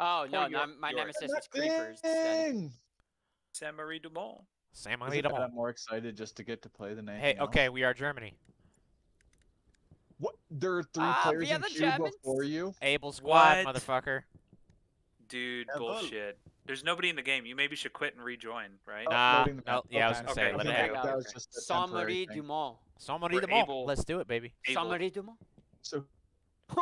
Oh no, your- not, my your- nemesis is creepers. Then. Nothing! Saint Marie du Mont. Sam Isn't that I'm more excited just to get to play than anything Hey, else? okay, we are Germany. What? There are three Ah, players in the before you. Able squad, What? motherfucker. Dude, Yeah, bull. bullshit. There's nobody in the game. You maybe should quit and rejoin, right? Oh, Nah, loading no, map. yeah, I was gonna say, Okay, let it okay, happen. okay. That was just a Saint temporary Marie thing. Dumont. Somebody We're the mall. able- Let's do it, baby. Saint Able. Marie Dumont. So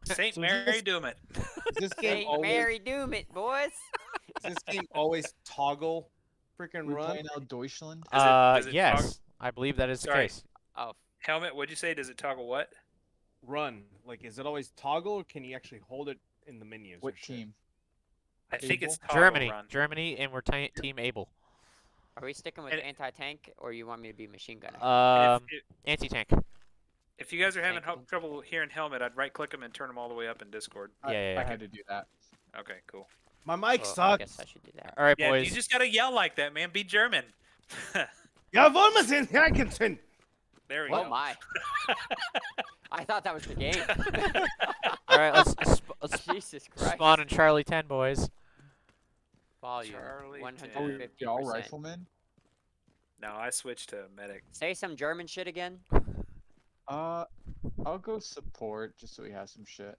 Saint So Mary this- Doom it. Is this game Saint always, Mary Doom it, boys. is this game always toggle freaking we're run? playing out Deutschland. Does it- uh, does it yes, toggle- I believe that is the case. Oh, Helmet, what'd you say? Does it toggle what? Run. Like, is it always toggle or can you actually hold it in the menus? What shit? team? I think it's toggle Germany, run. Germany, and we're ti- team able. are we sticking with anti-tank, or you want me to be machine gunner? And Um, if, if, anti-tank. If you guys are having Thank trouble hearing Helmet, I'd right click them and turn them all the way up in Discord. I, Yeah, yeah, I yeah. had to do that. Okay, cool. My mic Well, I sucks. guess I should do that. All right, Yeah, boys. you just gotta yell like that, man. Be German. Ja, wollen wir sehen, Hankinson? there we Oh go. my! I thought that was the game. All right, let's, sp- let's Jesus Christ. spawn in Charlie 10, boys. Volume. Charlie One Ten. Oh, hundred y- fifty y'all riflemen? No, I switched to medic. Say some German shit again. Uh, I'll go support just so he has some shit.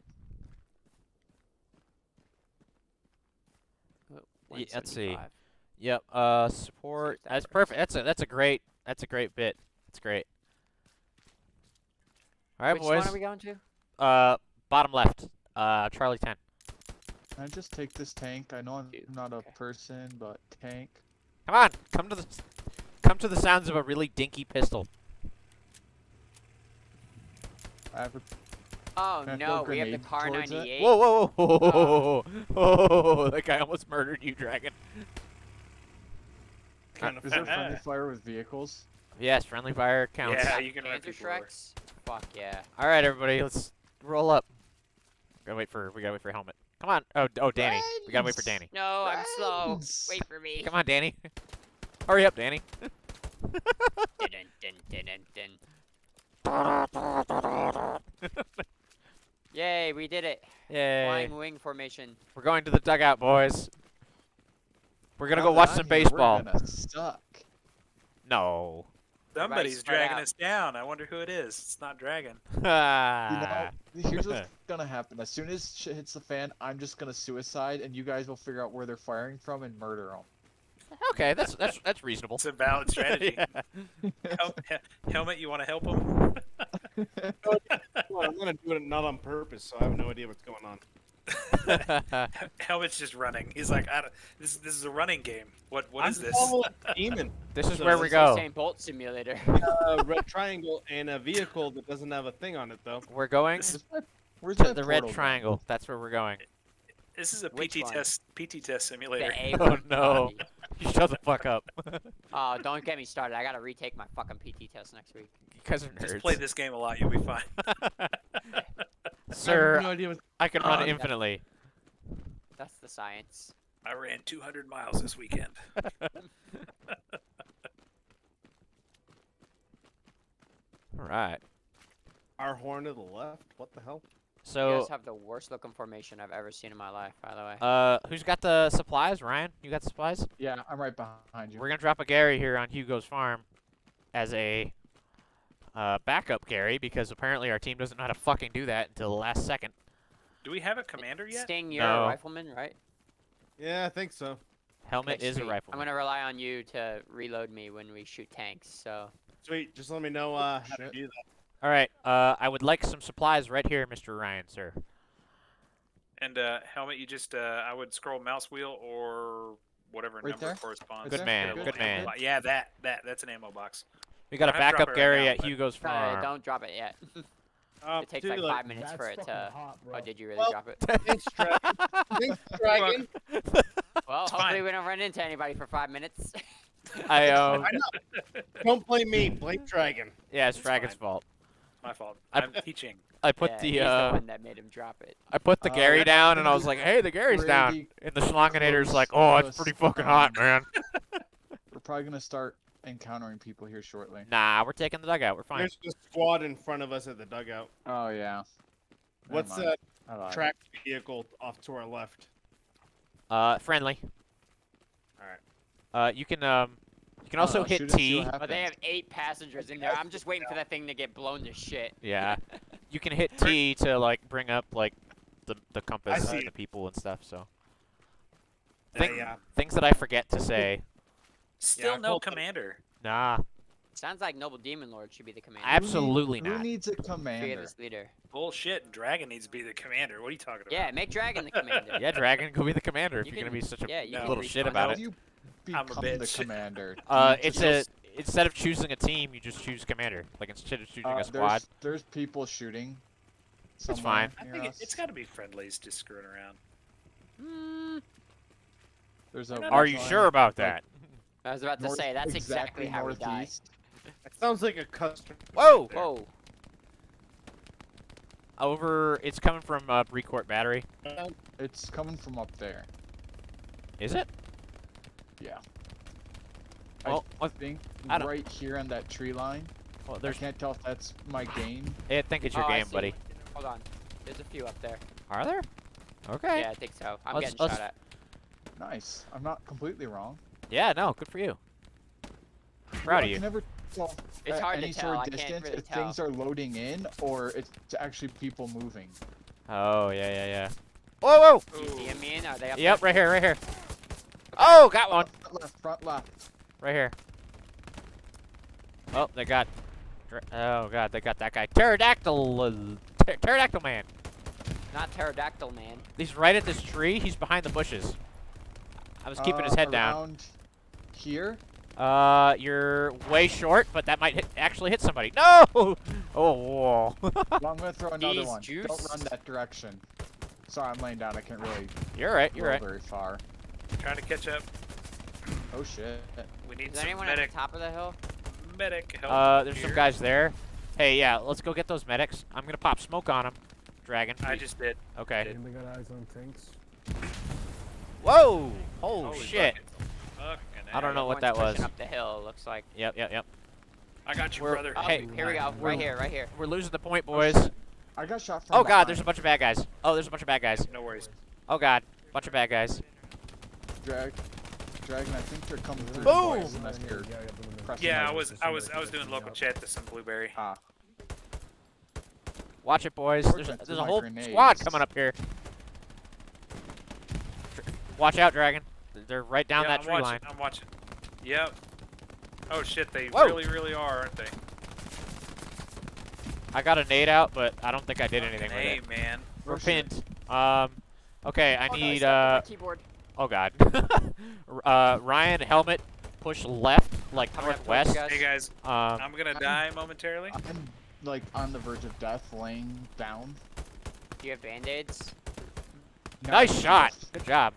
Ye- let's see. Yep. Uh, support. That's perfect. That's a that's a great that's a great bit. That's great. All right, Which boys. one are we going to? Uh, bottom left. Uh, Charlie 10. Can I just take this tank? I know I'm Dude, not a okay. person, but tank. Come on, come to the come to the sounds of a really dinky pistol. I have a Oh Can no, we have the Car towards it? 98. Whoa, whoa, oh. whoa, whoa, whoa, whoa, whoa, whoa, that guy almost murdered you, Dragon. Kind of Is there friendly fire with vehicles? Yes, friendly fire counts. Yeah, you can run Panther people. Shreks. Fuck yeah. All right, everybody, let's roll up. Gotta wait for we gotta wait for a helmet. Come on. Oh, oh, Danny. We gotta wait for Danny. No, I'm slow. Wait for me. Come on, Danny. Hurry up, Danny. Dun, dun, dun, dun, dun. Yay, we did it. Yay. Flying wing formation. We're going to the dugout, boys. We're gonna Now go watch some here, baseball. We're gonna suck. No. Somebody's spread dragging out. us down. I wonder who it is. It's not Dragon. You Ah. know, here's what's gonna happen. As soon as shit hits the fan, I'm just gonna suicide, and you guys will figure out where they're firing from and murder them. Okay, that's that's that's reasonable. It's a valid strategy. Yeah. Hel- he- Helmet, you want to help him? Well, I'm gonna do it not on purpose, so I have no idea what's going on. Helmet's just running. He's like, I don't, this this is a running game. What what I'm is this? a demon, this is So where we this is go. Usain Bolt simulator. a red triangle, and a vehicle that doesn't have a thing on it though. We're going This Where's my, where's the red portal gun? triangle. That's where we're going. This is a Which PT one? test PT test simulator. A Oh, one no. body. You shut the fuck up. Oh, don't get me started. I gotta retake my fucking PT test next week. you guys are nerds. Just play this game a lot, you'll be fine. Sir, have no idea what's I can run Oh, infinitely. That's the science. I ran 200 miles this weekend. All right. our horn to the left. What the hell? You So, guys have the worst looking formation I've ever seen in my life, by the way. uh, who's got the supplies? Ryan, you got supplies? Yeah, I'm right behind you. We're gonna drop a Gary here on Hugo's farm as a uh, backup Gary because apparently our team doesn't know how to fucking do that until the last second. Do we have a commander yet? Sting, you're No. a rifleman, right? Yeah, I think so. Helmet Okay, is a sweet. rifle. I'm gonna rely on you to reload me when we shoot tanks. So Sweet. Just let me know uh, how to do that. All right. Uh, I would like some supplies right here, Mr. Ryan, sir. And uh, helmet, you just uh, I would scroll mouse wheel or whatever Right number there? corresponds. Good man, the good man. ammo box. Yeah, that that that's an ammo box. We got a I have to drop backup it right Gary now, at but- Hugo's uh, farm. don't drop it yet. Uh, it takes dude, like five minutes for it to. hot. Oh, did you really Well- drop it? Thanks, Dragon. Thanks, Dragon. Well, It's hopefully fine. we don't run into anybody for five minutes. I um. Don't blame me. Blame Dragon. Yeah, it's It's Dragon's fine. fault. My fault. I- I'm teaching. I put yeah, the he's the uh. one that made him drop it. I put the Uh, Gary down, and I was like, "Hey, the Gary's down." pretty And the Schlonginator's close like, "Oh, to it's pretty fucking hot, man." We're probably gonna start encountering people here shortly. Nah, we're taking the dugout. We're fine. There's a squad in front of us at the dugout. Oh yeah. Never What's mind. uh, I lied. vehicle off to our left. Uh, friendly. All right. Uh, you can um, you can also Oh, hit shoot it, see T. But they have eight passengers in there. I'm just waiting for that thing to get blown to shit. Yeah, you can hit T to like bring up like the the compass and the people and stuff. So Yeah, Think- yeah. things that I forget to say. Still I no called- commander. Nah, Sounds like Noble Demon Lord should be the commander. Absolutely who need, not. Who needs a Should be commander? this leader. Bullshit. Dragon needs to be the commander. What are you talking about? Yeah, make Dragon the commander. yeah, Dragon, go be the commander if You you're gonna be such a yeah, you little shit about How it. do you I'm a become the commander? Uh, you it's just- a instead of choosing a team, you just choose commander. Like instead of choosing uh, a squad. There's, there's people shooting. It's fine. I think it, it's got to be friendlies just screwing around. Mm, There's a Are you one sure about that? I was about to north- say that's exactly, how we die. That sounds like a custom. Whoa! Whoa. Over, it's coming from uh, Brecourt Battery. It's coming from up there. Is it? Yeah. Well, I think I right here on that tree line. well I there's. can't tell if that's my game. I think it's your Oh, game, buddy. Hold on. There's a few up there. Are there? Okay. Yeah, I think so. I'm Let's- getting let's- shot at. Nice. I'm not completely wrong. Yeah. No. Good for you. Proud I of you. never tell It's at hard to any tell. sort I of can't distance really if tell. things are loading in or it's actually people moving. Oh yeah, yeah, yeah. Whoa, whoa! Do you see him, Ian? Are they up Yep, there? right here, right here. Oh, got one. Front left, front left. Right here. Oh, they got. Oh god, they got that guy. Pterodactyl. Uh, pter- pterodactyl man. Not pterodactyl, man. He's right at this tree. He's behind the bushes. I was keeping his Uh, head down. around Here? Uh, you're way short, but that might hit, actually hit somebody. No! Oh, whoa. Well, I'm gonna throw another These one. juice. Don't run that direction. Sorry, I'm laying down. I can't really you're right. You're right. very far. Trying to catch up. Oh shit. We need Is some anyone at the top of the hill? Medic help. Uh, there's some guys there. Hey, yeah, let's go get those medics. I'm gonna pop smoke on them. Dragon. I just did. Okay. did. Anybody got eyes on tanks? Whoa! Oh Holy shit! I don't know what that was. Up the hill, looks like. Yep, yep, yep. I got you, We're- brother. Oh, Hey, here we go. we're- Right here, right here. We're losing the point, Oh, boys. I got shot from Oh god, there's a bunch of bad guys. Oh, there's a bunch of bad guys. No worries. Oh god, bunch of bad guys. Drag, dragon. I think they're coming through. Boom! the boys unless you're Yeah, I was, I was, I was doing local chat to some blueberry. Ah, Watch it, boys. There's a, there's a whole grenades. squad coming up here. Watch out, Dragon. They're right down yeah, that I'm tree watching, line. I'm watching. Yep. Oh shit, they Whoa. really, really are, aren't they? I got a nade out, but I don't think I did anything Hey, with it. Hey man. We're pinned. Um, okay, I Oh, need stepped on my uh, keyboard. Oh god. uh, Ryan helmet, push left, like Coming up towards northwest. guys. Hey guys, Um, I'm gonna I'm- die momentarily. I'm like on the verge of death, laying down. Do you have band-aids? No, nice I'm shot. Good job.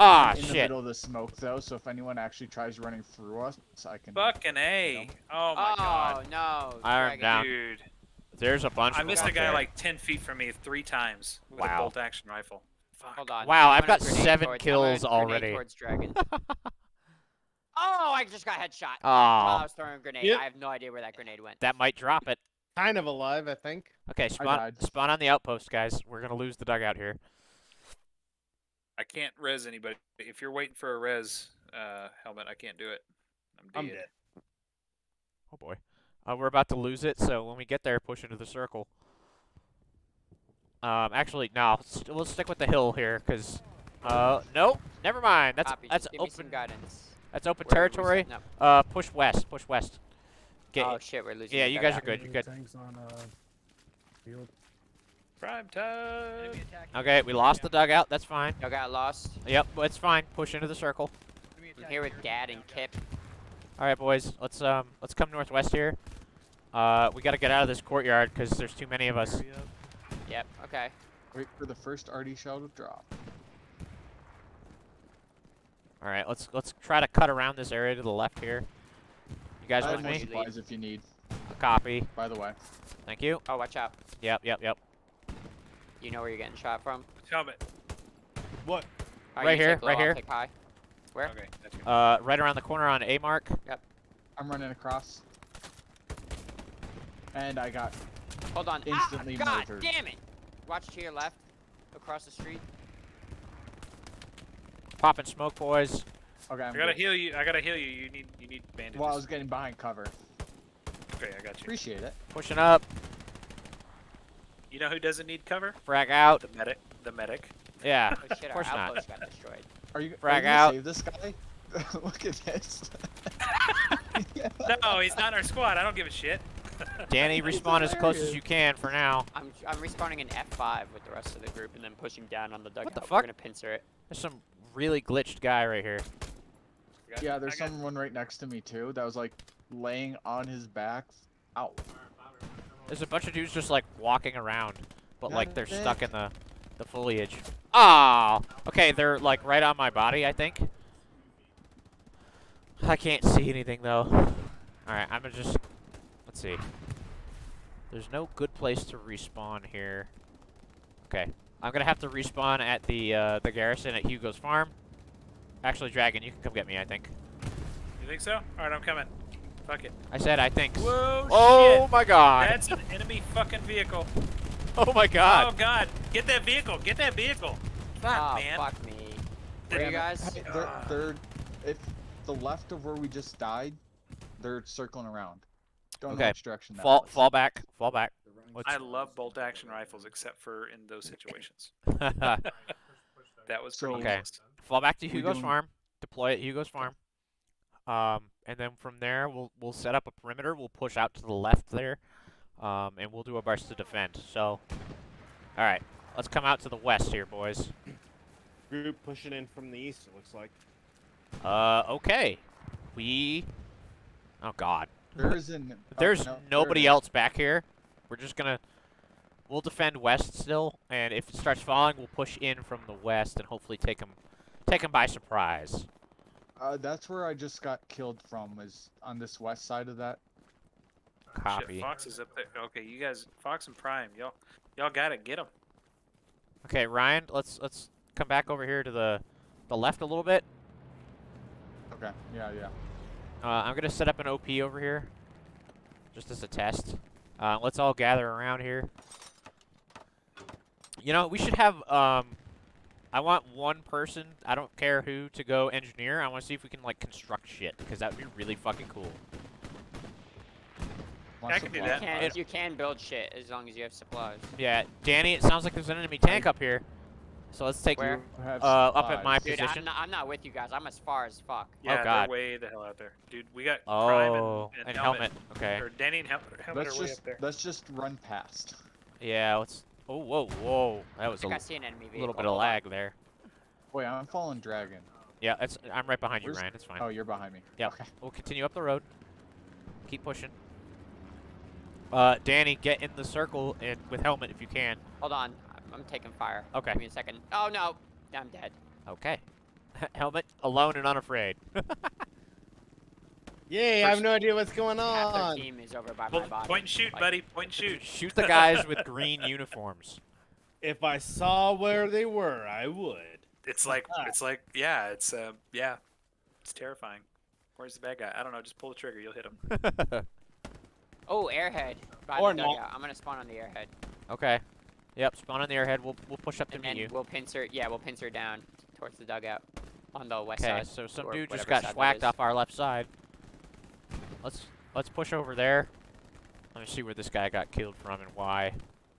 Ah, in the middle of the smoke though, so if anyone actually tries running through us, I can. Fucking a. Oh my oh god, no. Iron Dragon. down. dude. There's a bunch I of missed a guy there. like 10 feet from me three times with a bolt action rifle. Fuck. Hold on. Wow, I'm I've got seven towards- kills already. Towards Dragon. oh, I just got headshot. Oh, While I was throwing a grenade. Yep. I have no idea where that grenade went. that might drop it. Kind of alive, I think. Okay, spawn, died. spawn on the outpost, guys. We're gonna lose the dugout here. I can't res anybody. If you're waiting for a res uh, helmet, I can't do it. I'm dead. I'm dead. Oh boy. Uh, we're about to lose it, so when we get there, push into the circle. Um, actually, no. St- we'll stick with the hill here, cause. Uh, nope. Never mind. That's Copy. that's just give me some open. guidance. That's open Where are territory. setting up? Uh, push west. Push west. Get. Oh shit, we're losing. yeah, you guys are good. You're good. Tanks on uh, field. Prime time. Okay, we lost the dugout. That's fine. Y'all got lost. Yep, it's fine. Push into the circle. I'm here with Dad and Kip. All right, boys. Let's um, let's come northwest here. Uh, we got to get out of this courtyard because there's too many of us. Yep. Okay. Wait for the first arty shell to drop. All right, let's let's try to cut around this area to the left here. You guys I with have more me? supplies if you need. A copy. By the way. Thank you. Oh, watch out. Yep, yep, yep. You know where you're getting shot from. Helmet. What? Right, you here, right here. take high. Where? Okay, that's good. Uh, right around the corner on A mark. Yep. I'm running across. And I got Hold on. Instantly ah, God murdered. damn it! watch to your left, across the street. Popping smoke, boys. Okay, I'm I gotta good. heal you. I gotta heal you. You need you need bandages. Well, I was getting behind cover. Okay, I got you. Appreciate it. Pushing up. You know who doesn't need cover? Frag out. The medic. The medic. Yeah. Oh shit, our course not. outpost got destroyed. Are you, are you gonna out. save this guy? Look at this. No, he's not in our squad. I don't give a shit. Danny, It's respawn as close as you can for now. I'm I'm respawning in F5 with the rest of the group and then pushing down on the dugout. the fuck? We're fuck? gonna pincer it. There's some really glitched guy right here. Yeah, there's I someone right next to me too that was like laying on his back. Ow. There's a bunch of dudes just like walking around, but like they're Not stuck in the the foliage. Oh, okay, they're like right on my body, I think. I can't see anything though. All right, I'm gonna just let's see. There's no good place to respawn here. Okay, I'm gonna have to respawn at the uh, the garrison at Hugo's farm. Actually, Dragon, you can come get me. I think. You think so? All right, I'm coming. Fuck it. I said I think. Whoa, Oh shit. my god! That's an enemy fucking vehicle. Oh my god! Oh god. Get that vehicle. Get that vehicle. Fuck, oh man. fuck me. Where Damn you guys? Hey, they're, they're, if the left of where we just died, they're circling around. Don't Okay. know which direction that Fall was. fall back. Fall back. Let's- I love bolt action rifles except for in those situations. That was So- pretty Okay. nice. Fall back to Hugo's doing- farm. Deploy at Hugo's farm. Um, and then from there, we'll we'll set up a perimeter. We'll push out to the left there, um, and we'll do our best to defend. So, all right, let's come out to the west here, boys. Group pushing in from the east. It looks like. Uh, okay. We. Oh God. There isn't. oh, There's no, nobody it is. else back here. We're just gonna. We'll defend west still, and if it starts falling, we'll push in from the west and hopefully take them, take them by surprise. Uh, that's where I just got killed from. Is on this west side of that. Copy. Shit, Fox is up there. Okay, you guys, Fox and Prime, y'all, y'all got to get them. Okay, Ryan, let's let's come back over here to the the left a little bit. Okay. Yeah, yeah. Uh, I'm gonna set up an OP over here, just as a test. Uh, let's all gather around here. You know, we should have. Um, I want one person. I don't care who to go engineer. I want to see if we can like construct shit because that would be really fucking cool. Want I can do supply? You that. can, you can build shit as long as you have supplies. Yeah, Danny. It sounds like there's an enemy tank up here. So let's take. Where? You Uh, up at my. Dude, position. I'm not, I'm not with you guys. I'm as far as fuck. Yeah, God. they're way the hell out there, dude. We got Prime Oh, and, and helmet. helmet. Okay. Or Danny and Hel- helmet Let's are way just up there. let's just run past. Yeah. Let's. Oh, whoa, whoa. That was a think I l- see an enemy little bit of lag there. Wait, I'm falling dragon. Yeah, it's. I'm right behind you, Ryan. It's fine. Oh, you're behind me. Yeah, Okay. We'll continue up the road. Keep pushing. Uh, Danny, get in the circle and with helmet if you can. Hold on. I'm, I'm taking fire. Okay. Give me a second. Oh no. I'm dead. Okay. helmet, alone and unafraid. Yay! I have no idea what's going on. Half their on. team is over by Well, my body. point and shoot, Like, buddy. Point and shoot. Shoot the guys with green uniforms. If I saw where they were, I would. It's like it's like yeah, it's uh yeah, it's terrifying. Where's the bad guy? I don't know. Just pull the trigger. You'll hit him. Oh, airhead. By Or the not. I'm gonna spawn on the airhead. okay. Yep, spawn on the airhead. We'll we'll push up to And meet you. we'll pincer. Yeah, we'll pincer down towards the dugout on the west side. Okay, side. so some dude just got side that schwacked off our left side. Let's let's push over there. Let me see where this guy got killed from and why.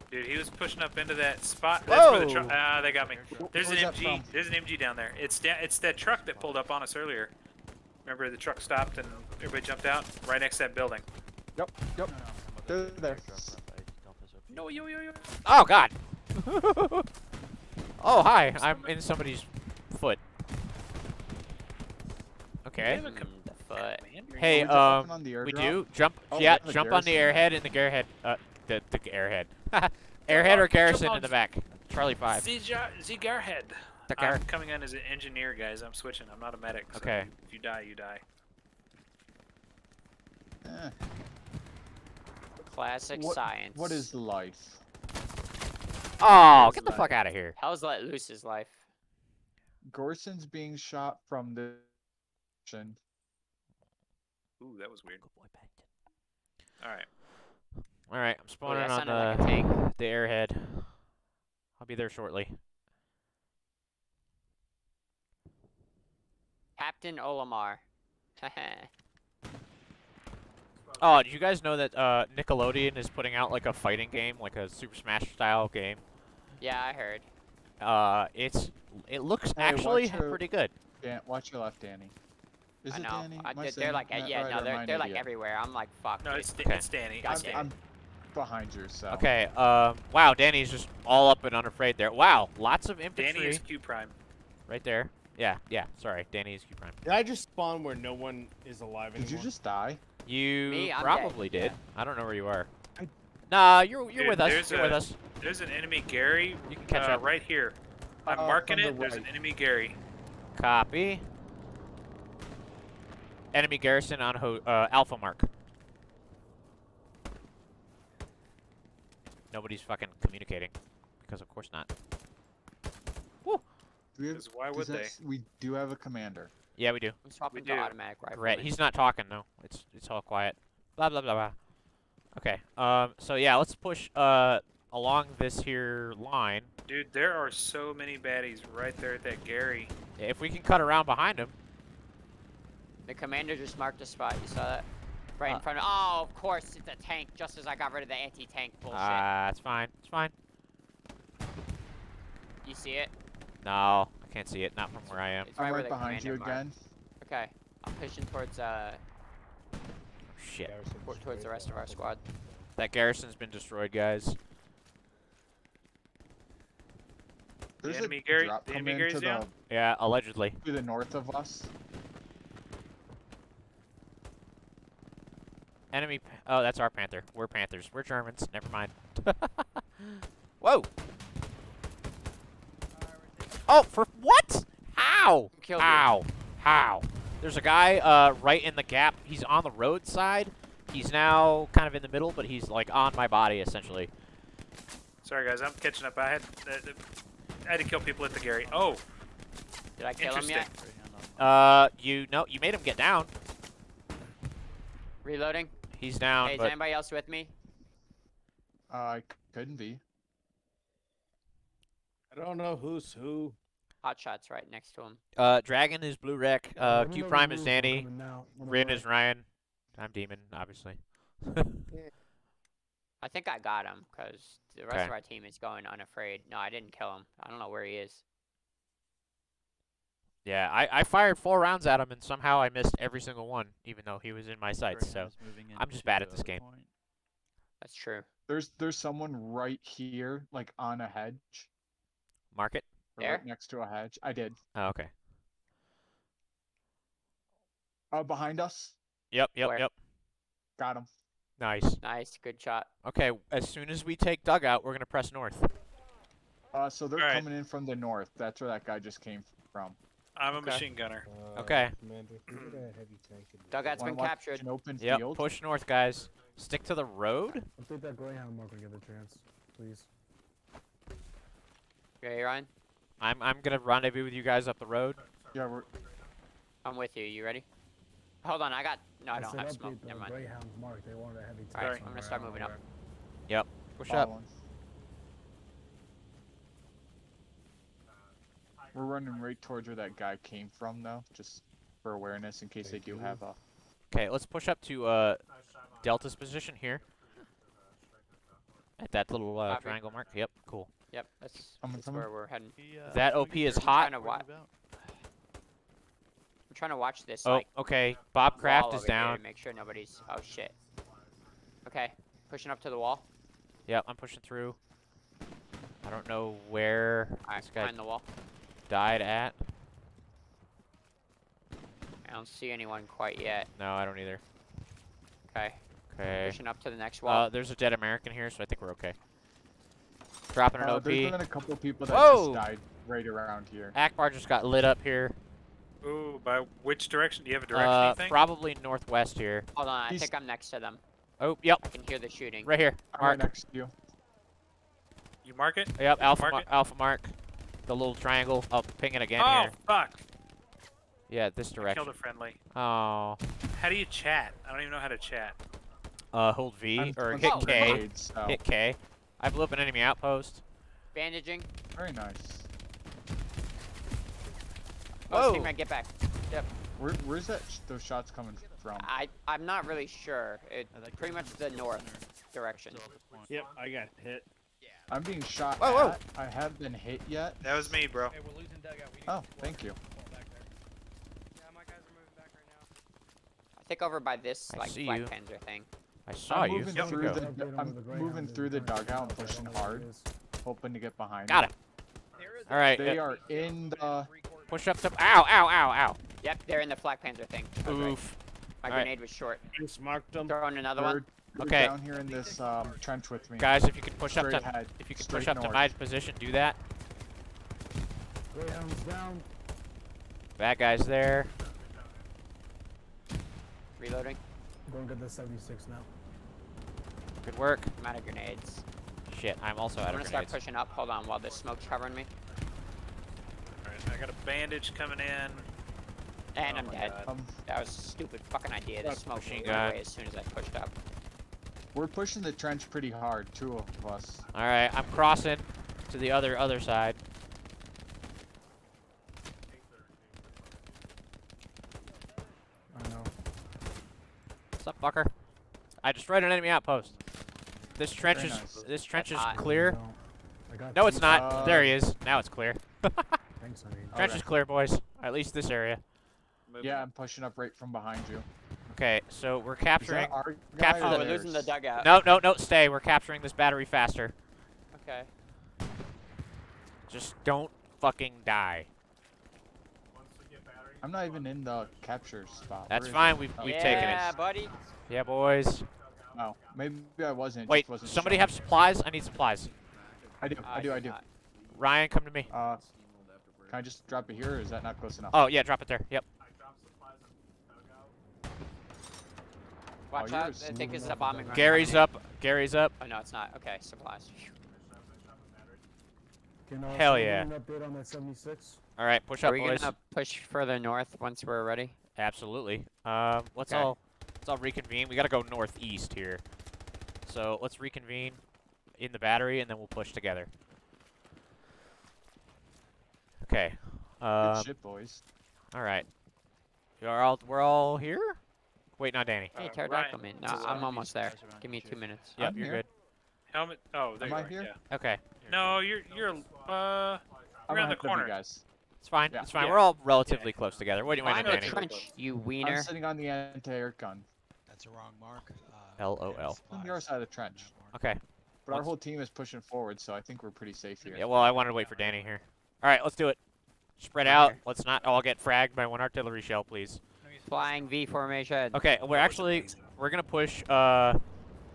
Dude, he was pushing up into that spot. That's where the truck. Ah, they got me. There's an MG. There's an MG down there. It's da- it's that truck that pulled up on us earlier. Remember the truck stopped and everybody jumped out right next to that building. Yep. Yep. They're there. No, yo, yo, yo. Oh God. oh hi, I'm in somebody's foot. Okay. have a com- the foot. Commander? Hey, we um, we do jump. Oh, yeah, we're jump on the airhead and the airhead. Uh, the the airhead. airhead or garrison in the back. Charlie five. Z Jar- Z Garhead. The gar- I'm coming in as an engineer, guys. I'm switching. I'm not a medic. So Okay. If you die, you die. Eh, Classic What- science. what is life? Oh, is get the that? fuck out of here. How's let loose his life. Gorson's being shot from the. direction. Ooh, that was weird. All right. All right, I'm Oh, spawning that on sounded like the tank. the airhead. I'll be there shortly. Captain Olimar. Oh, did you guys know that uh, Nickelodeon is putting out like a fighting game, like a Super Smash style game? yeah, I heard. Uh, it's it looks Hey, actually your- pretty good. Dan, watch your left, Danny. Is I it know. Danny? I, Am I they're like, uh, yeah, right, no, or am I they're they're like idiot? everywhere. I'm like, fuck. No, it's, Okay. it's Danny. God It's damn. Danny. I'm behind you, so. Okay. Um. Wow, Danny's just all up and unafraid there. Wow, lots of infantry Danny is Q Prime. right there. Yeah, yeah. Sorry, Danny is Q prime. Did I just spawn where no one is alive anymore? Did you just die? You Me? I'm dead, probably did. yeah. I don't know where you are. Nah, you're you're Dude, with us. there's You're with us. There's an enemy Gary You can catch uh, up. right here. I'm Uh, marking from the it. There's an enemy Gary. Copy. Enemy garrison on ho uh, Alpha Mark. Nobody's fucking communicating, because of course not. Do we have, 'Cause why would they? We do have a commander. Yeah, we do. I'm swapping do. to automatic rifle. Right. He's not talking though. It's it's all quiet. Blah blah blah blah. Okay. Um. So yeah, let's push uh along this here line. Dude, there are so many baddies right there at that Gary. If we can cut around behind him. The commander just marked a spot. You saw that? Right Uh, in front of. Oh, of course, it's a tank. Just as I got rid of the anti-tank bullshit. Ah, it's fine. It's fine. you see it? No, I can't see it. Not from where I am. It's I'm right, right behind you commander marked. again. Okay. I'm pushing towards uh Shit. Towards the rest of our squad. That garrison's been destroyed, guys. There's enemy a Gary- drop the enemy coming Gary's down? the, Yeah, allegedly. to the north of us. Enemy. Oh, that's our panther. We're panthers. We're Germans. Never mind. Whoa. Oh, for what? How? Killed you. How? How? There's a guy uh, right in the gap. He's on the roadside. He's now kind of in the middle, but he's like on my body essentially. Sorry guys, I'm catching up. I had uh, I had to kill people at the Gary. Oh, Did I kill him interesting. yet? Uh, you no, you made him get down. Reloading. He's down, hey, is anybody else with me? Uh, I couldn't be. I don't know who's who. Hot shots right next to him. uh, Dragon is Blue Wreck. Uh, Q Prime is Danny. coming now, when I'm Rin ready. is Ryan. I'm Demon, obviously. I think I got him because the rest Okay. of our team is going unafraid. No, I didn't kill him. I don't know where he is. Yeah, I, I fired four rounds at him and somehow I missed every single one, even though he was in my sights. So I'm just bad at this game. That's true. There's there's someone right here, like on a hedge, mark it. Or There? right next to a hedge. I did. Oh, okay. Uh, behind us. Yep, yep, Where? yep. Got him. Nice. Nice, good shot. Okay, as soon as we take dugout, we're gonna press north. Uh, so they're Alright. coming in from the north. That's where that guy just came from. I'm a machine gunner. Uh, Okay. Commander, put a heavy tank in the- Dugout's Wanna been captured. An open Yep, field. push north, guys. Stick to the road. Update that Greyhound mark when you get the chance, please. You ready, Ryan? I'm I'm gonna rendezvous with you guys up the road. Yeah, we're, I'm with you. You ready? Hold on, I got. No, I don't have smoke. the Never mind. Greyhound's mark. They wanted a heavy tank. Alright, I'm gonna start moving know up. Yep. Push up. following. We're running right towards where that guy came from, though, just for awareness in case they do you. have a. Okay, let's push up to uh, Delta's position here. At that little uh, triangle mark. Yep, cool. Yep, that's, I'm that's coming. where we're heading. That OP is I'm hot. trying to wa- I'm trying to watch this. Oh, like, okay. Bob Kraft wall is over here down. To make sure nobody's. Oh shit. Okay, pushing up to the wall. Yep, I'm pushing through. I don't know where Alright, this guy the wall. died at. I don't see anyone quite yet. No, I don't either. Okay, Okay. pushing up to the next wall. Uh, there's a dead American here, so I think we're okay. Dropping an Uh, OP. there's been a couple people that Whoa! just died right around here. Akbar just got lit up here. Ooh, by which direction? Do you have a direction? Uh, you think? probably northwest here. Hold on, I he's- think I'm next to them. Oh, yep, I can hear the shooting. right here. I'm right next to you. You mark it? Yep, alpha Mark mar- it? alpha mark. The little triangle. I'll ping it again oh here. fuck! Yeah, this I direction. killed a friendly. Oh. How do you chat? I don't even know how to chat. Uh, hold V I'm or throwing hit some Oh, K. grenades, so- Hit K. I blew up an enemy outpost. Bandaging. Very nice. Oh, Stingray, get back. Where, where's that? Sh those shots coming from? I I'm not really sure. It pretty much the north direction. Yep, I got hit. I'm being shot Whoa, whoa. at. I haven't been hit yet. That was me, bro. Hey, we're losing dugout. We Oh, thank you. fall. Yeah, my guys are moving back right. I think over by this I like see Black you. Panther thing. I saw I'm you. moving Yep. through the. Update him I'm moving through the they're trying to dugout and pushing hard, hoping to get behind. Got him. it. There is All right. They uh, are in the. push up to. Ow! Ow! Ow! Ow! Yep, they're in the Black Panther thing. I was. Oof. My Alright. grenade was short. Just marked them. Throwing another They're, one. they're Okay. down here in this um, trench with me. Guys, if you could push up to ahead. if you can straight push up to my position, do that. Greyhound's down. Bad guys there. Reloading. Go to get the 76 now. Good work. I'm out of grenades. Shit, I'm also I'm out gonna start pushing up. Hold on, while this smoke's covering me. Alright, I got a bandage coming in. And Oh I'm dead. Um, That was a stupid fucking idea. The Got smoke machine went gun. away as soon as I pushed up. we're pushing the trench pretty hard. Two of us. All right, I'm crossing to the other other side. I know. What's up, fucker? I destroyed an enemy outpost. This trench Very is nice. this trench is hot. clear. No. I got No, it's two. not. there Uh, he is. Now it's clear. Thanks, I mean. Trench Okay. is clear, boys. At least this area. Moving. Yeah, I'm pushing up right from behind you. Okay, so we're Is capturing. our capture Oh, or we're losing the dugout. No, no, no, stay. We're capturing this battery faster. Okay. Just don't fucking die. I'm not even in the capture spot. That's Where is fine. We've Oh, we've yeah, taken it. Yeah, buddy. Yeah, boys. No, maybe I wasn't. Wait, wasn't somebody showing. have supplies? I need supplies. I do. Uh, I do. I do. not. Ryan, come to me. Uh, can I just drop it here, or is that not close enough? Oh yeah, drop it there. Yep. Watch Oh, out. I think it's a bombing run. Gary's coming up. Gary's up. Oh, no, it's not. Okay, supplies. Can, uh, Hell someone yeah. Give me an update on that 76? All right, push Are up, we boys. gonna push further north once we're ready? Absolutely. Um, let's Okay. all let's all reconvene. We gotta go northeast here. So let's reconvene in the battery, and then we'll push together. Okay. Good Um, shit, boys. all right. You're all we're all here. Wait, not Danny. Hey, Uh, pterodactyl Ryan, man. No, I'm almost there. Give me two shit. minutes. Yep, I'm you're here. good. Helmet. Oh, there Am you I are. here? Yeah. Okay, No, you're you're uh I'm around the ahead you corner. guys. It's fine. Yeah. It's fine. Yeah. We're all relatively close together. What do you want, Find know the Danny? Danny. trench, you I'm sitting on the anti-air gun. That's a wrong mark. Uh, LOL. On the other side of the trench. Okay. But our Let's- whole team is pushing forward, so I think we're pretty safe here. Yeah. Well, I wanted to wait for Danny here. All right, let's do it. Spread out. Let's not all get fragged by one artillery shell, please. Flying V formation. Okay, we're actually we're gonna push. Uh,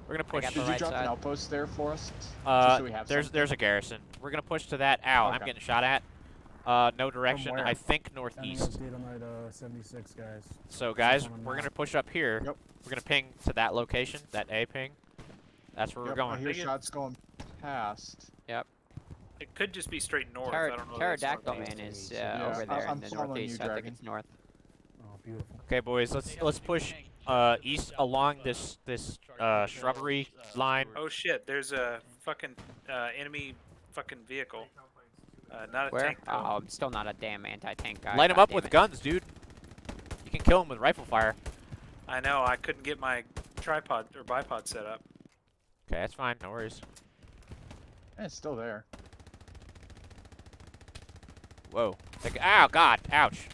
we're gonna I push. got Did the you right drop side. an outpost there for us? Just Uh, so we have there's something? there's a garrison. We're gonna push to that. Ow, I'm getting shot at. Uh, no direction. I think northeast. update on that uh, 76, guys? So guys, we're map. gonna push up here. Yep. We're gonna ping to that location, that A ping. That's where Yep, we're going. I going. hear shots going past. Yep. It could just be straight north. Pter- I don't know. pterodactyl man is uh, Yeah, over there I'm in the following you, northeast. I think it's north. Oh, beautiful. Okay, boys, let's let's push uh east along this this uh shrubbery line. Oh shit! There's a fucking uh, enemy fucking vehicle. Uh, not a Where? tank. though. Oh, I'm still not a damn anti-tank guy. Light them God up with it. guns, dude. You can kill them with rifle fire. I know. I couldn't get my tripod or bipod set up. Okay, that's fine. No worries. Eh, it's still there. Whoa. Like, ow, God, ouch.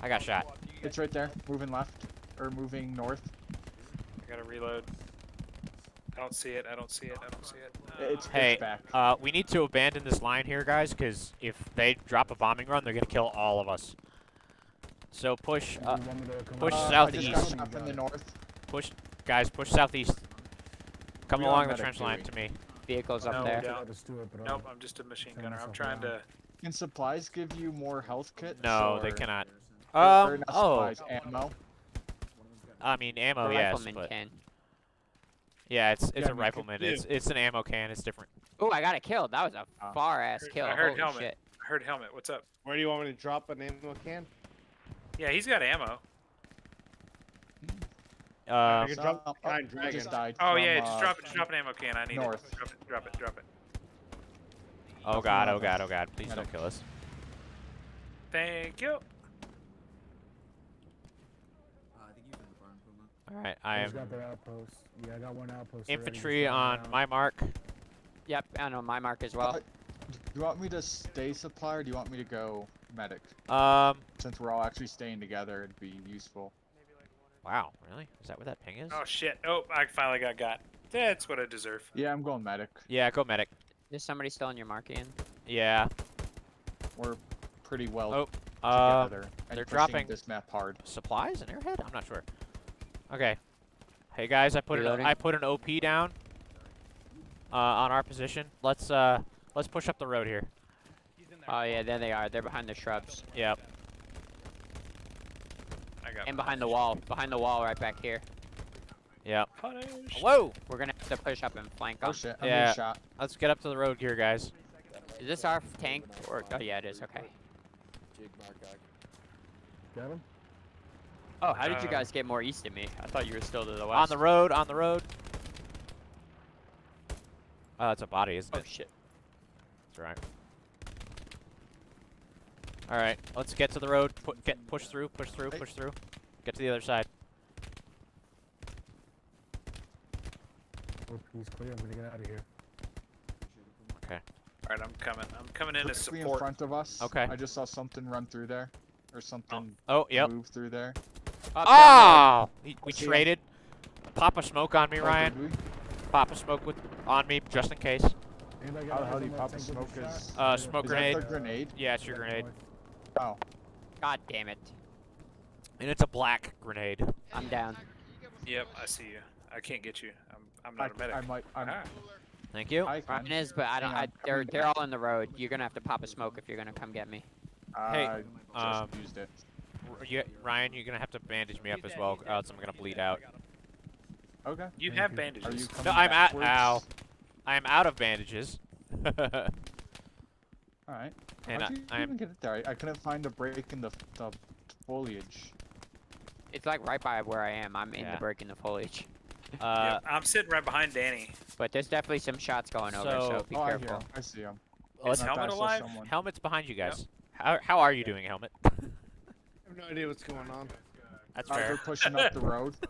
I got shot. It's right there. Moving left. Or moving north. I gotta reload. I don't see it. I don't see it. I don't see it. It's, Hey, it's back. Uh, we need to abandon this line here, guys, because if they drop a bombing run, they're gonna kill all of us. So push, uh, you want me to come push? Uh, southeast. just got shot from the north. push, guys, push southeast. Come We along the trench line to me. Vehicles up No, there. don't. Let us do it, uh, Nope. I'm just a machine gunner. I'm trying to. Can supplies give you more health kits? No, they or- cannot. or- or Um, oh, supplies, ammo. I mean ammo, the yes, but can. Yeah, it's it's Yeah, a rifleman. It's it's an ammo can. It's different. Oh, I got a kill. That was a Oh. far ass Heard- kill. I heard Holy helmet. shit. I heard helmet. What's up? Where do you want me to drop an ammo can? Yeah, he's got ammo. Uh, can So- drop oh, behind I Dragon. just died Oh from, yeah, just uh, drop it. Just drop an ammo can. I need north. it. Drop it. Drop it. Drop it. Oh god, oh god, oh god. Please don't kill us. Thank you. Alright, I Who's am got their outpost? Yeah, I got one outpost. infantry on around. my mark. Yep, I know my mark as well. Uh, Do you want me to stay supply or do you want me to go medic? Um, Since we're all actually staying together, it'd be useful. wow, really? Is that what that ping is? Oh shit. Oh, I finally got got. That's what I deserve. Yeah, I'm going medic. Yeah, go medic. Is somebody still in your mark, Ian? Yeah. We're pretty well Oh, uh, together. and they're dropping- this map hard. supplies and airhead? I'm not sure. Okay. Hey guys, I put an, I put an OP down uh, on our position. Let's uh let's push up the road here. Oh yeah, there they are. They're behind the shrubs. Yep. I got And behind the wall. Behind the wall right back here. Yep. punished. Whoa! We're gonna have to push up and flank them. Oh shit, I'm Yeah. shot. Let's get up to the road here, guys. Is this our tank? Or oh yeah, it is. Okay. Got him? Oh, how did you Uh, guys get more east of me? I thought you were still to the west. On the road, on the road. Oh, it's a body, isn't Oh it? shit. That's right. All right, let's get to the road. Pu get push through, push through, push through. Get to the other side. Oh, he's clear. I'm gonna get out of here. Okay. All right, I'm coming. I'm coming in as Directly in front of us. Okay. I just saw something run through there. Or something Oh, yep. move through there. Up, Oh! We, we See ya. traded. Pop a smoke on me, Oh, Ryan. Pop a smoke with on me, just in case. Anybody How got the hell do you pop a smoke the as- shot? Uh, smoke Is grenade. that grenade? Yeah, it's your grenade. Oh. God damn it. And it's a black grenade. I'm down. Yep, I see you. I can't get you. I'm, I'm not a medic. I might. I'm, Ah, Thank you. I Ryan is, but I don't. I, they're they're all in the road. You're gonna have to pop a smoke if you're gonna come get me. I just um, used it. R- you, Ryan, you're gonna have to bandage me up as well, or else I'm gonna bleed out. Okay. you Thank have you. Are bandages. coming No, I'm out. backwards? ow. I am out of bandages. Alright. I, How'd you I'm even get it there? I, I couldn't find a break in the, the foliage. It's like right by where I am. I'm in Yeah. the break in the foliage. uh, Yep, I'm sitting right behind Danny. But there's definitely some shots going over, so So- be oh, I hear careful. 'em. I see him. Is Helmet alive? helmet's behind you Yep. guys. How how are you doing, helmet? I have no idea what's going on. That's Uh, they're fair. pushing up the road.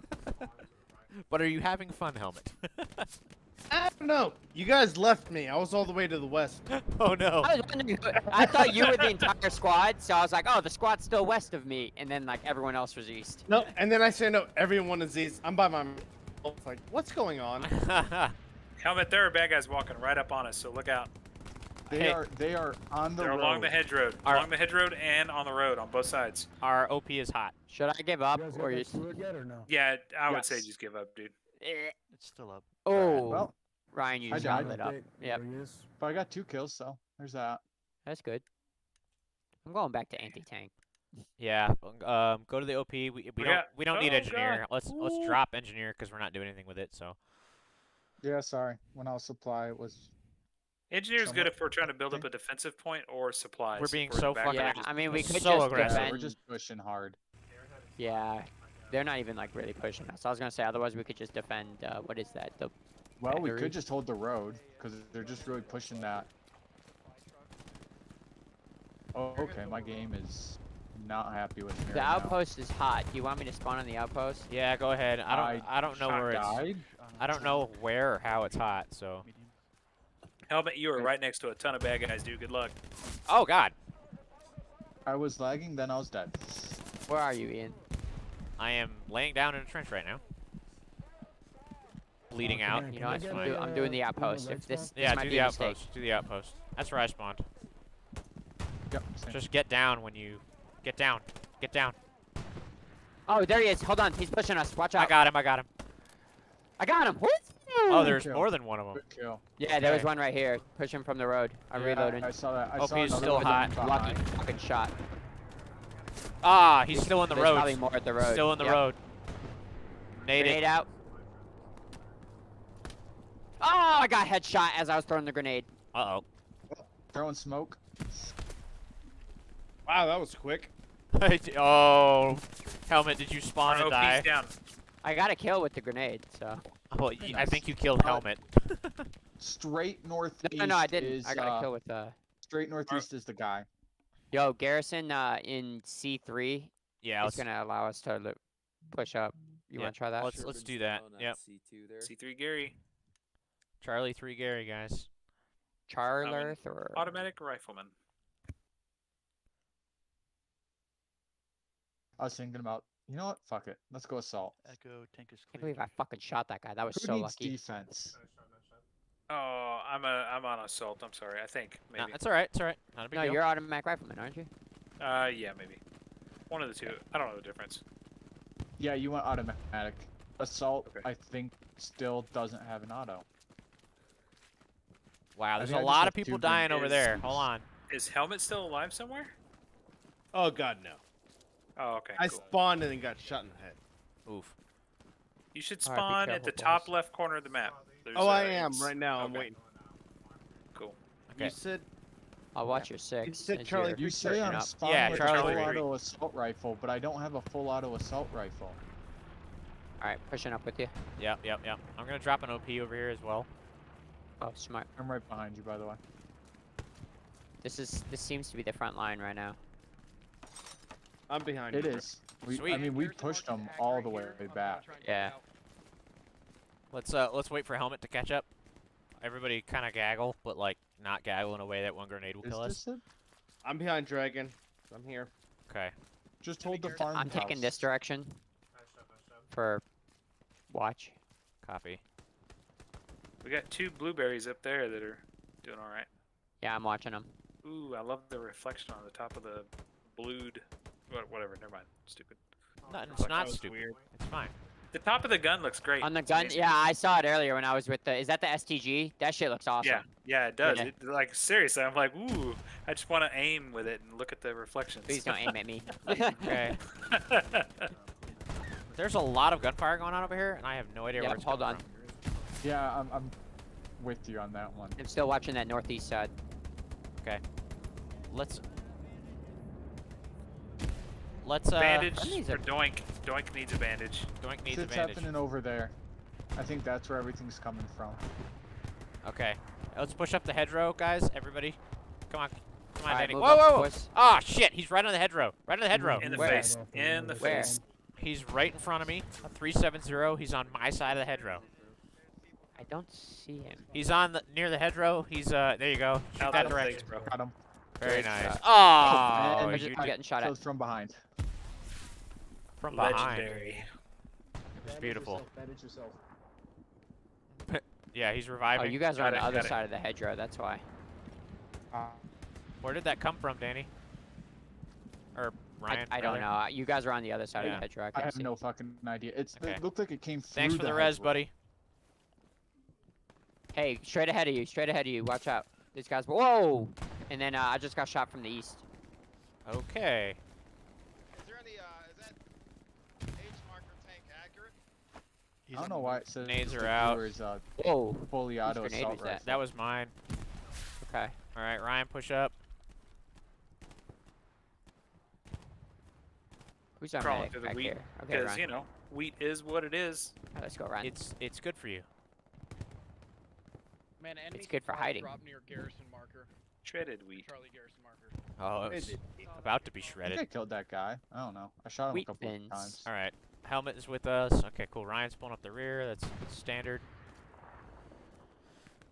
But are you having fun, helmet? I don't know. You guys left me. I was all the way to the west. oh no. I, was wondering who- I thought you were the entire squad, so I was like, oh, the squad's still west of me, and then like everyone else was east. No, and then I say no. Everyone is east. I'm by my. It's like, what's going on? Helmet, there are bad guys walking right up on us, so look out. They Hey. are they are on the road. They're road. along the hedge road. Are- Along the hedge road and on the road on both sides. Our OP is hot. Should I give up You or got you? that fluid yet or no? Yeah, I would say just give up, dude. Eh. It's still up. Oh, Well, Ryan, you I just died. rounded up. Update, Yep, there he is. but I got two kills, so there's that. that's good. I'm going back to anti-tank. Yeah. Um, go to the OP. We, we, We don't we don't need oh, engineer. God. Let's let's drop engineer because we're not doing anything with it. So Yeah, sorry. When I was supply, it was. Engineer's good if we're trying to build up a defensive point or supplies. We're being If in so the back fucking- line, Yeah, I mean, we so could just aggressive. Yeah, defend. we're just pushing hard. Yeah, they're not even like really pushing us. I was gonna say otherwise we could just defend. Uh, what is that? The Well, we could just hold the road because they're just really pushing that. Oh, okay. My game is not happy with me the right now. outpost is hot. Do you want me to spawn on the outpost? yeah, go ahead. I don't I, don't know shot where it's. I don't know where or how it's hot. So Helmet, you were right next to a ton of bad guys, dude. Good luck. oh god, I was lagging, then I was dead. Where are you, Ian? I am laying down in a trench right now. Bleeding Uh, out. You know, I I'm, get do, a, I'm doing the uh, outpost. If this, this Yeah, might do be the a mistake. outpost. Do the outpost. That's where I spawned. Yep. Same. Just get down when you get down. Get down. Oh, there he is. Hold on, he's pushing us. Watch out. I got him. I got him. I got him. Oh, there's more than one of them. Good kill. Yeah, there was one right here. Push him from the road. I'm Yeah, reloading. I saw that. I OP saw is another still one hot. Lucky fucking shot. Ah, he's still on the road. probably more at the road. Still on the Yep. road. Nade Grenade it. out. Oh, I got headshot as I was throwing the grenade. Uh oh. Throwing smoke. Wow, that was quick. oh. helmet! Did you spawn Our and die? down. I got a kill with the grenade, so. Well, y- I think you killed helmet. straight northeast. No, no, no, I didn't. Is, I got uh, kill with uh. Straight northeast is the guy. Yo, Garrison uh, in C3 Yeah, is let's, gonna allow us to push up. You Yeah, wanna try that? let's let's do that. Yep. C2 there. C3 Gary, Charlie three Gary guys. Charlerth or automatic rifleman. I was thinking about. You know what? Fuck it. Let's go assault. Echo tank is I can't believe I fucking shot that guy. That was Who so needs lucky. defense? Oh, I'm a I'm on assault. I'm sorry. I think No, maybe. it's all right. It's all right. Not a big No, deal. you're automatic rifleman, aren't you? Uh, yeah, maybe. One of the two. I don't know the difference. Yeah, you want automatic. Assault, Okay. I think, still doesn't have an auto. Wow, there's think a I lot of people two dying over is- there. Hold on. Is helmet still alive somewhere? Oh god, no. Oh, okay. I cool. spawned and then got shot in the head. Oof. You should All right, be spawn at careful, the top boys. left corner of the map. There's, oh, I uh, am right now. I'm waiting. Cool. Okay. You said I'll watch your six. said Charlie you're You say I'm up. spawn Yeah, with Charlie a full three. auto assault rifle, but I don't have a full auto assault rifle. All right, pushing up with you. Yep, yep, yep. I'm gonna drop an OP over here as well. Oh, smart. I'm right behind you, by the way. This is this seems to be the front line right now. I'm behind It you. is. We, I mean, we pushed them all the way back. Yeah. Let's uh let's wait for helmet to catch up. Everybody kind of gaggle, but like not gaggle in a way that one grenade will Is kill us. it? I'm behind Dragon. I'm here. Okay. Just hold the farm I'm taking this direction for watch. Copy. We got two blueberries up there that are doing all right. Yeah, I'm watching them. Ooh, I love the reflection on the top of the blued. What- Whatever. Never mind. Stupid. Oh, no, it's Fuck, not stupid. weird. It's fine. The top of the gun looks great. On the It's gun, amazing. yeah, I saw it earlier when I was with the. Is that the STG? That shit looks awesome. Yeah, yeah, it does. Yeah. It, like seriously, I'm like, ooh, I just want to aim with it and look at the reflections. Please don't aim at me. Okay. There's a lot of gunfire going on over here, and I have no idea Yeah, where it's hold coming on. from. Yeah, I'm, I'm with you on that one. I'm still watching that northeast side. Okay. Let's. Let's uh. bandage that for Doink. Doink needs a bandage. Doink needs a Shit's bandage. happening over there. I think that's where everything's coming from. Okay. Let's push up the hedgerow, guys. Everybody. Come on. Come on, Alright, Danny. Whoa, whoa, whoa. boys. Ah, shit. He's right on the hedgerow. Right on the hedgerow. In the Where? face. In the Where? face. He's right in front of me. A 370. He's on my side of the hedgerow. I don't see him. He's on the near the hedgerow. He's uh. There you go. Shoot that direction. face, bro. Got him. Very nice. shot. Oh, And I'm, you just, I'm getting shot at. Kills from behind. from behind. Legendary. It's beautiful. Bandage yourself. Yeah, he's reviving. Oh, reviving. you guys are Got on the other got it. side of the hedgerow. That's why. Where did that come from, Danny? Or Ryan? I, I don't know. Uh, You guys are on the other side Yeah. of the hedgerow. I I can't have see. no fucking idea. It's Okay. it looked like it came through. Thanks for the hedge res, wall. buddy. Hey, straight ahead of you. Straight ahead of you. Watch out. These guys. Whoa! And then uh, I just got shot from the east. Okay. Is there any, uh, is that H marker tank accurate? I don't know why it says Nades the are out. viewer is uh, Whoa. fully auto assault was that? rifle. That was mine. Okay. All right, Ryan, push up. Who's our Crawling medic through the back wheat. here? Okay, Because you know, wheat is what it is. Alright, let's go, Ryan. It's it's good for you. Man, It's good for supply hiding. Drop near Garrison marker. Shredded wheat. Charlie Garrison marker. Oh, Hey, it's did- about to be I think shredded. I killed that guy. I don't know. I shot him Wheat a couple thins. of times. All right, helmet is with us. Okay, cool. Ryan's pulling up the rear. That's standard.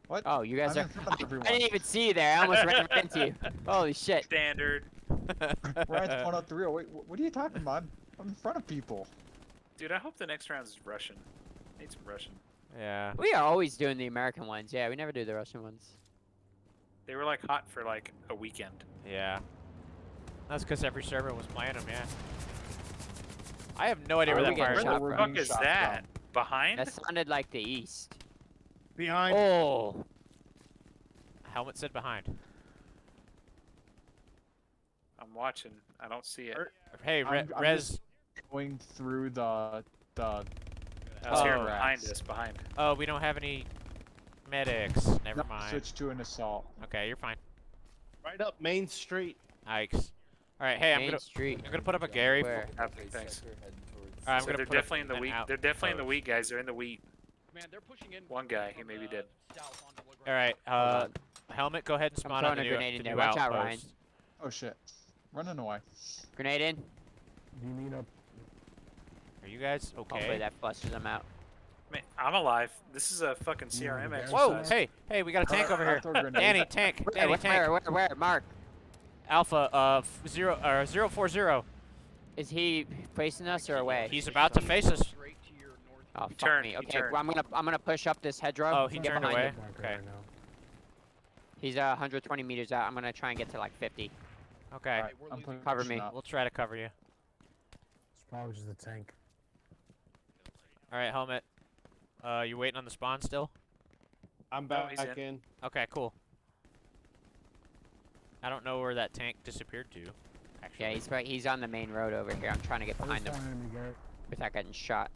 What? Oh, you guys I'm are. in front of I didn't even see you there. I almost ran into you. Holy shit. Standard. Ryan's pulling out the real. Wait, wh- what are you talking about? I'm in front of people. Dude, I hope the next round is Russian. I Need some Russian. yeah. We are always doing the American ones. Yeah, we never do the Russian ones. They were like hot for like a weekend. Yeah. That's because every server was playing them. Yeah. I have no idea Where where that getting fire shot Where is. the fuck is shot that? Behind? That sounded like the east. Behind. Oh. Helmet said behind. I'm watching. I don't see it. Hey, Re- I'm- I'm Res. Going through the the. I was here Oh. behind rats. us. Behind. Oh, we don't have any medics. Never No, mind. Switch to an assault. Okay, you're fine. Right up Main Street. Ikes. All right, hey, I'm Main gonna Street. I'm gonna put up a Gary. Where? Okay, thanks. Alright, I'm so gonna they're put definitely in the an wheat. They're definitely in the outpost. wheat, guys. They're in the wheat. Command, they're pushing in. One guy, he maybe did. South onto Woodburn. All right, uh, helmet, go ahead and I'm spawn on the a new, grenade in the there. new Watch out, Ryan. Oh shit. Running away. Grenade in. Do you need a? Are you guys Hopefully okay? that flushes them out. Man, I'm alive. This is a fucking You want CRM to exercise. Whoa! Hey, hey, we got a tank over here. throw a grenade. Danny, tank. Where, Danny, where, tank. where, where, where? Mark. Alpha, uh, zero, or zero four zero. Is he facing us or away? He's about to face us. Straight to your north. Oh, He fuck turned, me. Okay, well, I'm gonna I'm gonna push up this hedgerow. Oh, he get turned behind away. him. Okay. right now. He's uh, 120 meters out. I'm gonna try and get to like 50. Okay, Alright, we're I'm losing- pushing Cover me. up. we'll try to cover you. It's probably just a tank. All right, helmet. Uh, you waiting on the spawn still? I'm No, back he's in. in. Okay, cool. I don't know where that tank disappeared to. Actually. Yeah, he's right. He's on the main road over here. I'm trying to get behind him enemy, without getting shot.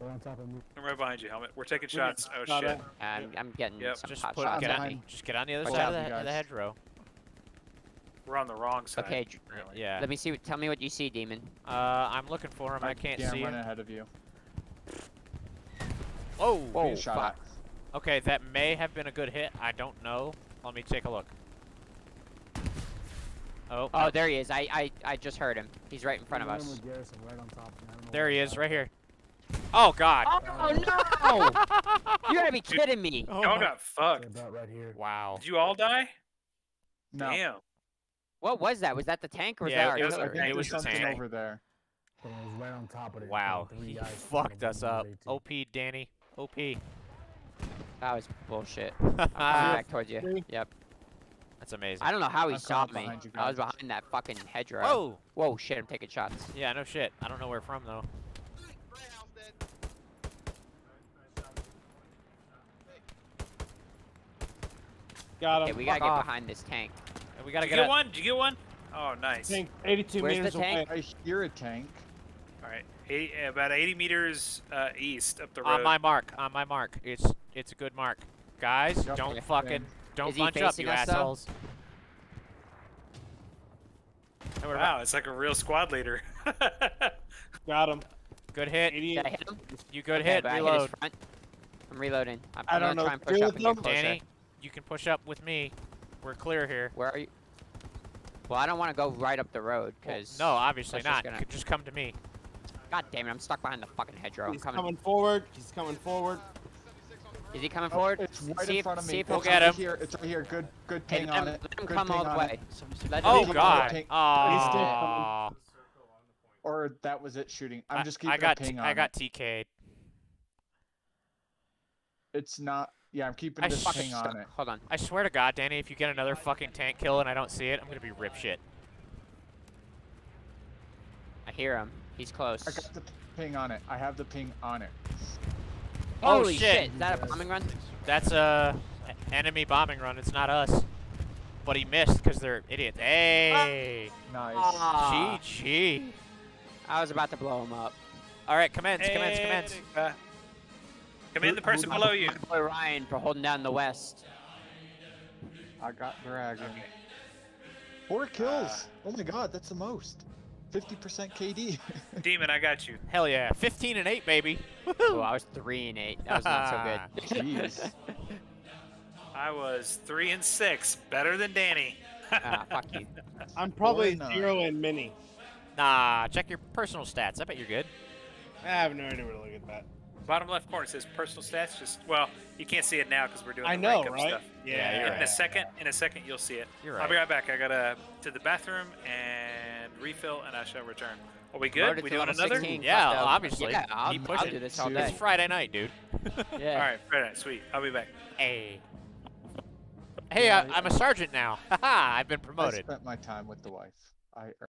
Right on top of me. I'm right behind you, helmet. We're taking We shots. Oh shot shit. at. I'm, I'm getting Yep. some Just pot put, shots get on, just get on the other Watch side of the, of the hedgerow. We're on the wrong side. Okay, Really. Yeah. let me see. Tell me what you see, demon. Uh, I'm looking for him. I can't yeah, see I'm running him. ahead of you. Oh, Whoa. Whoa, shot fuck. Okay, that may have been a good hit. I don't know. Let me take a look. Oh, Oh, there he is. I I I just heard him. He's right in front of us. Garrison right on top of me. I don't know there he is, right here. Oh God. Oh no! you gotta be kidding me. Oh Y'all my- got fucked. About right here. Wow. Did you all die? No. Damn. What was that? Was that the tank or was Yeah, that it was- I it was the something tank. over there. But it was right on top of it. Wow. He fucked us up. OP, Danny. OP. That was bullshit. I'm coming back towards you. Yep. That's amazing. I don't know how he I'm saw me. I was behind that fucking hedgerow. Whoa. Whoa, shit! I'm taking shots. Yeah, no shit. I don't know where from though. Gray house dead. Got Okay, him. we gotta fuck get off. behind this tank. And we Did gotta you get, get a- one? Did you get one? Oh, nice. Tank 82 Where's the meters tank? away. I hear a tank. All right, 80, about 80 meters uh, east up the road. on my mark. On my mark. It's it's a good mark. Guys, Yep. don't Okay. fucking don't Is he bunch up, facing you us, though? assholes. And we're about- Wow, it's like a real squad leader. Got him. Good hit. Did I hit him? You good Okay, hit. but I hit Reload. his front. I'm reloading. I'm, I I'm don't gonna know try and push up and get closer. Danny, you can push up with me. We're clear here. Where are you? Well, I don't want to go right up the road Well, because. no, obviously not. gonna- Just come to me. God damn it! I'm stuck behind the fucking hedgerow. I'm He's coming. coming forward. He's coming forward. 76 on the Is he coming Oh, forward? it's right see in if, front of me. See if he'll get him. Here. It's right here. Good, good Hey, ping let on it. let him Good come all the way. Let Oh him He's God. still- Oh. Or that was it shooting. I'm I, just keeping I got a ping t- on I got. TK'd. It's not. Yeah, I'm keeping I this fucking ping on it. Hold on. I swear to God, Danny, if you get another fucking tank kill and I don't see it, I'm gonna be rip shit. I hear him. He's close. I got the ping on it. I have the ping on it. Oh, Holy shit. Is that a bombing run? That's a enemy bombing run. It's not us. But he missed because they're idiots. Hey. Nice. Ah, GG. I was about to blow him up. All right, commence, commence, Hey, commence. uh, Command the person below you. Boy Ryan for holding down the west. I got Dragon. Four kills. oh my god, that's the most. 50% KD. Demon, I got you. Hell yeah. 15 and 8, baby. Oh, I was three and eight. That was not so good. Jeez. I was three and six, better than Danny. ah, fuck you. I'm probably nine. zero and mini. Nah, check your personal stats. I bet you're good. I have no idea where to look at that. Bottom left corner says personal stats. Just well, you can't see it now because we're doing I the know, rank up right? stuff. Yeah, you're in right. a second, in a second, you'll see it. You're right. I'll be right. right back. I gotta to the bathroom and refill, and I shall return. Are we good? We to doing another? 16, Yeah, fuck obviously. Yeah, I'll, Keep I'll pushing. do this all day. It's Friday night, dude. Yeah. All right, Friday night, sweet. I'll be back. Hey. Hey, uh, Yeah, I, I'm a sergeant now. Haha, I've been promoted. I spent my time with the wife. I